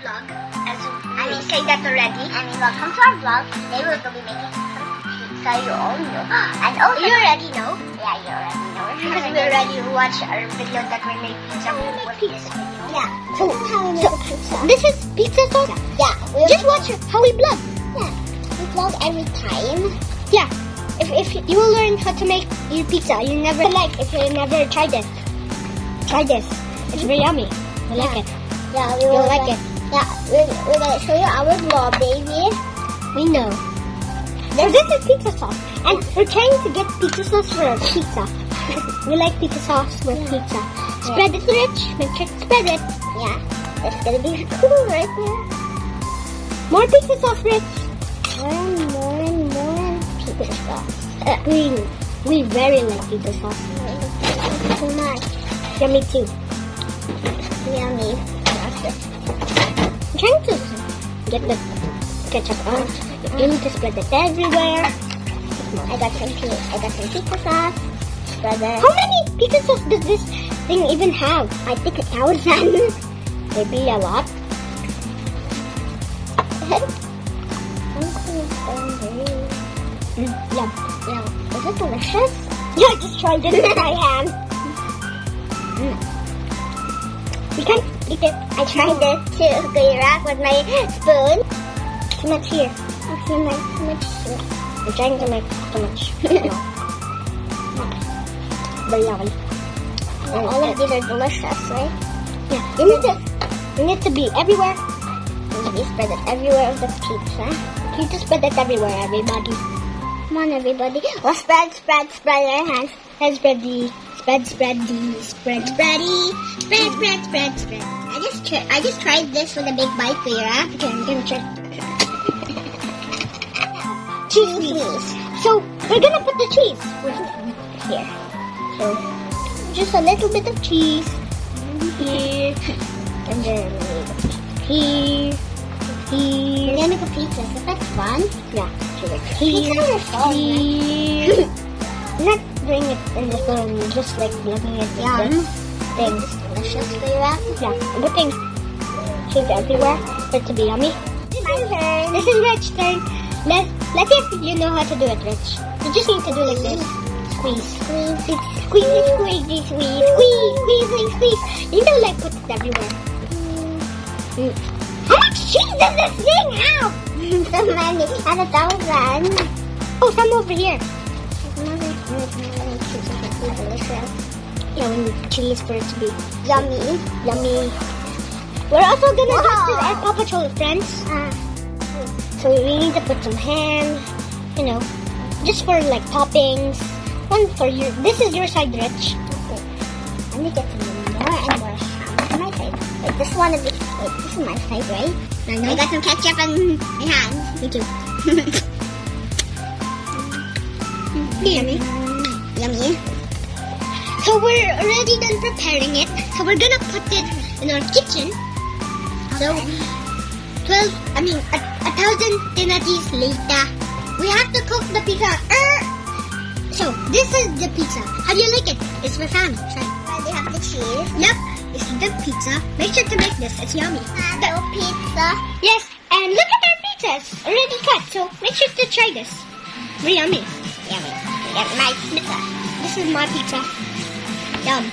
vlog. As I mean, say that already. I mean, welcome to our vlog. Today we're going to be making some pizza. You all know. And also, you already know. Yeah, you already know. Because we already watched our video that we made pizza. We make pizza. Yeah. So, how So, pizza. this is pizza sauce. Yeah. We Just watch how we vlog. Yeah. We vlog every time. Yeah. If, if you will learn how to make your pizza, you never like if you never tried it. Try this. It's very yummy. I like it. Yeah, we You'll will like it. Yeah, we're, we're gonna show you our vlog, baby. We know. So this is pizza sauce, and we're trying to get pizza sauce for our pizza. we like pizza sauce for pizza. Spread it, Rich. Make sure to spread it. Yeah. It's gonna be cool right there. More pizza sauce, Rich. More and more and more pizza sauce. Uh, we we very like pizza sauce. Too much. Yummy too. Yummy. Trying get the ketchup on. You need to spread it everywhere. I got some. I got some pizza sauce. Spread it. How many pizza sauce does this thing even have? I think a thousand. Maybe a lot. Mm, yum. Yeah. Is it delicious? Yeah, I just tried it my hand. Mm. You can. I tried this too. Go rock with my spoon. Too much here. Too much, too much. I'm trying to make too much. Very yummy. And all of these are delicious, right? Yeah. You need to, you need to be everywhere. We spread it everywhere with the pizza. You need to spread it everywhere, everybody. Come on, everybody. Well, spread, spread, spread your hands. Spread the, spread, spread the, spread, spready, spread, spread, spread, spread. I just tri- I just tried this with a big bite, for Clara. Okay, I'm gonna try. Cheese. So we're gonna put the cheese here. So just a little bit of cheese here, and then here, here. We're gonna make a pizza. Is that fun? Yeah, here, Pizza is fun, here. Not doing it in the phone, just like looking at the Yum. Things. Delicious, Clara. Yeah, I'm putting cheese everywhere for it to be yummy. My turn. This is Rich turn. Let let's see if you know how to do it, Rich. You just need to do like this. Squeeze. Squeeze. Squeeze, squeeze, squeeze, squeeze, squeeze, squeeze, squeeze. You know, like put it everywhere. Mm. How much cheese does this thing have? so many. At a thousand. Oh, some over here. Delicious. Yeah, we need cheese for it to be Yummy. yummy. We're also gonna Wow. test with our Paw Patrol friends. Uh, So we need to put some ham, you know, just for like toppings. One for your, this is your side, Rich. okay. Let me get some more and more ham on my side. Wait, this one is wait, this is my side, right? I know. I got some ketchup in my hand. Me too. Yummy. Yummy. So we're already done preparing it. So we're gonna put it in our kitchen. So, 12, I mean, a, a thousand tenatis later, we have to cook the pizza. Er, so, this is the pizza. How do you like it? It's my family. Try. And they have the cheese. Yep, this is the pizza. Make sure to make this. It's yummy. Hello, pizza. Yes, and look at our pizzas already cut. So make sure to try this. Very yummy. Yummy. Get my pizza. This is my pizza. Yum.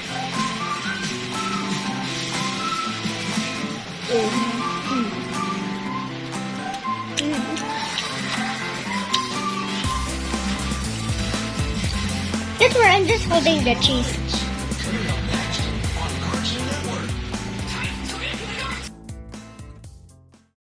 That's where I'm just holding the cheese.